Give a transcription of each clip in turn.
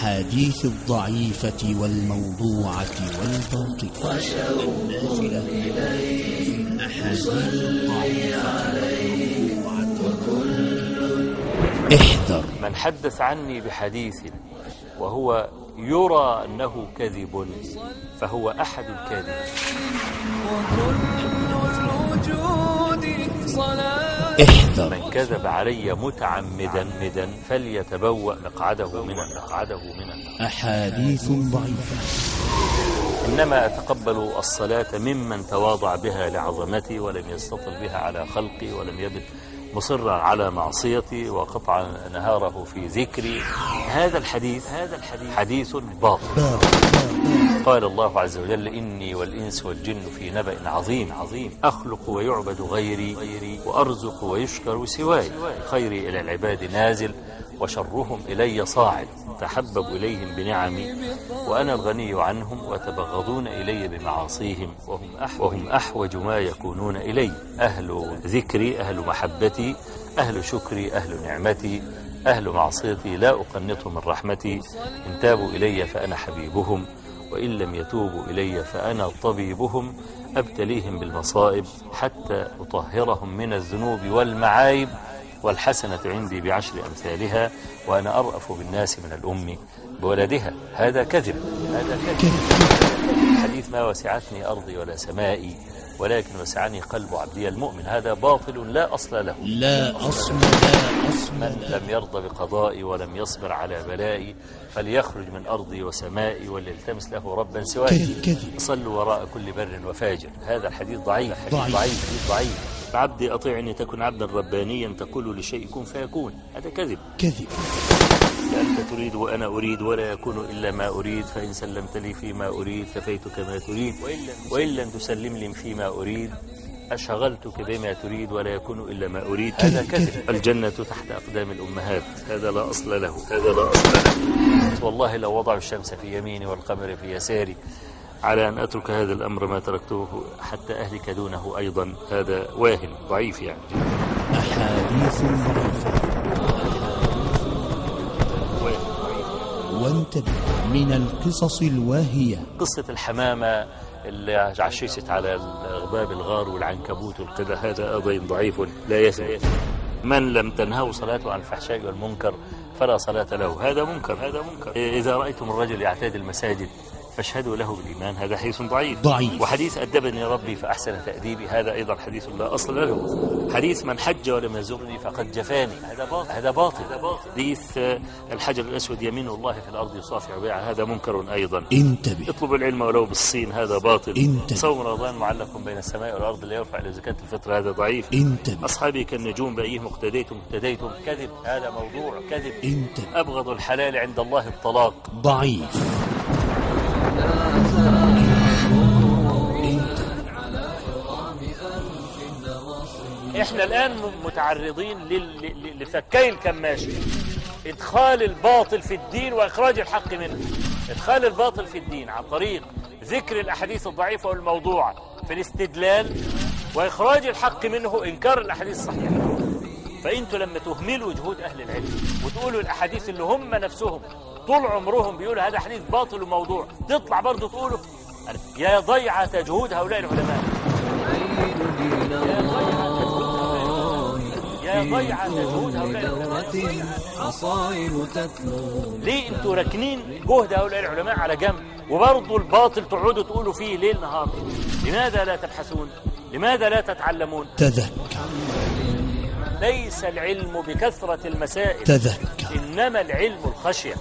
الأحاديث الضعيفة والموضوعة والباطلة. النازلة الأحاديث الضعيفة احذر. من حدث عني بحديث وهو يرى أنه كذب فهو أحد الكاذبين. احذر. من كذب علي متعمدا مدا فليتبوأ مقعده من مقعده من أحاديث ضعيفة. إنما أتقبل الصلاة ممن تواضع بها لعظمتي ولم يستطل بها على خلقي ولم يبت مصرا على معصيتي وقطع نهاره في ذكري. هذا الحديث هذا الحديث حديث باطل. قال الله عز وجل إني والإنس والجن في نبأ عظيم عظيم. أخلق ويعبد غيري وأرزق ويشكر سواي. خيري إلى العباد نازل. وشرهم إلي صاعد تحبب إليهم بنعمي وأنا الغني عنهم وتبغضون إلي بمعاصيهم وهم, أح وهم أحوج ما يكونون إلي. أهل ذكري أهل محبتي أهل شكري أهل نعمتي أهل معصيتي لا أقنطه من رحمتي. إن تابوا إلي فأنا حبيبهم وإن لم يتوبوا إلي فأنا طبيبهم. أبتليهم بالمصائب حتى أطهرهم من الذنوب والمعايب. والحسنة عندي بعشر أمثالها وأنا أرأف بالناس من الأم بولدها. هذا كذب. هذا كذب. حديث ما وسعتني أرضي ولا سمائي ولكن وسعني قلب عبدي المؤمن. هذا باطل لا أصل له. لا أصل لا أصل من لم يرضى بقضائي ولم يصبر على بلائي فليخرج من أرضي وسمائي وليلتمس له ربا سواي. كذب كذب. صلوا وراء كل بر وفاجر. هذا الحديث ضعيف. حديث ضعيف. ضعيف. حديث ضعيف. عبدي أطيعني تكن عبدا ربانيا تقول لشيء كن فيكون. هذا كذب. كذب. أنت تريد وأنا أريد ولا يكون إلا ما أريد فإن سلمت لي فيما أريد كفيتك ما تريد. وإن لم تسلم لي فيما أريد أشغلتك بما تريد ولا يكون إلا ما أريد. هذا كذب. الجنة تحت أقدام الأمهات. هذا لا أصل له. هذا لا أصل له. والله لو وضعوا الشمس في يميني والقمر في يساري على أن أترك هذا الأمر ما تركته حتى أهلك دونه أيضا. هذا واهن ضعيف يعني. أحاديث وانتبه من القصص الواهية. قصة الحمامة اللي عششت على الغباب الغار والعنكبوت والقدة هذا أيضا ضعيف. لا يثبت من لم تنهوا صلاته عن الفحشاء والمنكر فلا صلاة له. هذا منكر. هذا منكر. إذا رأيتم الرجل يعتاد المساجد فاشهدوا له بالإيمان. هذا حديث ضعيف. ضعيف. وحديث أدبني ربي فأحسن تأديبي. هذا أيضا حديث لا أصل له. حديث من حج ولم يزرني فقد جفاني. هذا باطل. هذا باطل. حديث الحجر الأسود يمين الله في الأرض يصافح بها هذا منكر أيضا. انتبه. اطلبوا العلم ولو بالصين. هذا باطل. انت. صوم رمضان معلق بين السماء والأرض لا يرفع إلى زكاة الفطر. هذا ضعيف. انتبه. أصحابي كالنجوم بايهم اقتديتم اقتديتم. كذب. هذا موضوع كذب. انتبه. أبغض الحلال عند الله الطلاق. ضعيف. إحنا الآن متعرضين لفكي الكماشة إدخال الباطل في الدين وإخراج الحق منه. إدخال الباطل في الدين عن طريق ذكر الأحاديث الضعيفة والموضوعة في الاستدلال وإخراج الحق منه إنكار الأحاديث الصحيحة. فإنتوا لما تهملوا جهود أهل العلم وتقولوا الأحاديث اللي هم نفسهم طول عمرهم بيقولوا هذا حديث باطل وموضوع. تطلع برضه تقولوا يا ضيعة جهود هؤلاء العلماء. يا ضيعة جهود هؤلاء العلماء. ليه أنتوا راكنين جهد هؤلاء العلماء على جنب؟ وبرضه الباطل تقعدوا تقولوا فيه ليل نهار. لماذا لا تبحثون؟ لماذا لا تتعلمون؟ تذكر. ليس العلم بكثرة المسائل. تذكر. إنما العلم الخشية.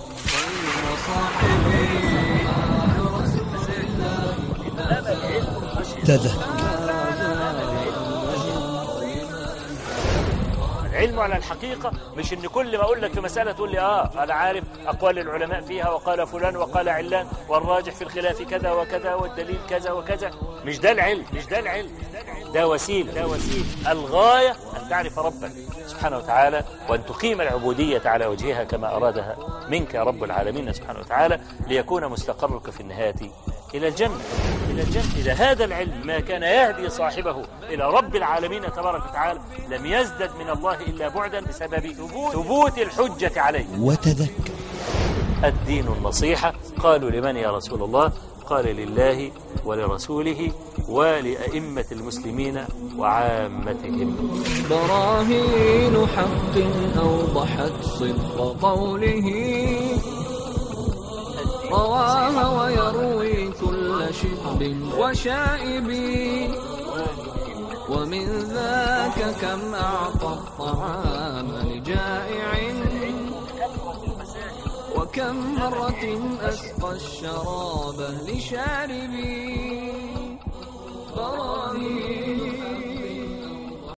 العلم على الحقيقة مش إن كل ما أقول لك في مسألة تقول لي آه أنا عارف أقوال العلماء فيها وقال فلان وقال علان والراجح في الخلاف كذا وكذا والدليل كذا وكذا. مش ده العلم مش ده العلم. ده وسيلة. ده وسيلة. الغاية تعرف ربك سبحانه وتعالى وأن تقيم العبودية على وجهها كما أرادها منك رب العالمين سبحانه وتعالى ليكون مستقرك في النهاية إلى الجنة. إلى الجنة. إذا هذا العلم ما كان يهدي صاحبه إلى رب العالمين تبارك وتعالى لم يزدد من الله إلا بعدا بسبب ثبوت, ثبوت الحجة عليه. وتذكر. الدين النصيحة. قالوا لمن يا رسول الله؟ قال لله ولرسوله ولأئمة المسلمين وعامتهم. براهين حق أوضحت صدق قوله. رواها ويروي كل شب وشائب. ومن ذاك كم أعطى الطعام لجائع. وكم مرة أسقى الشراب لشارب. براهين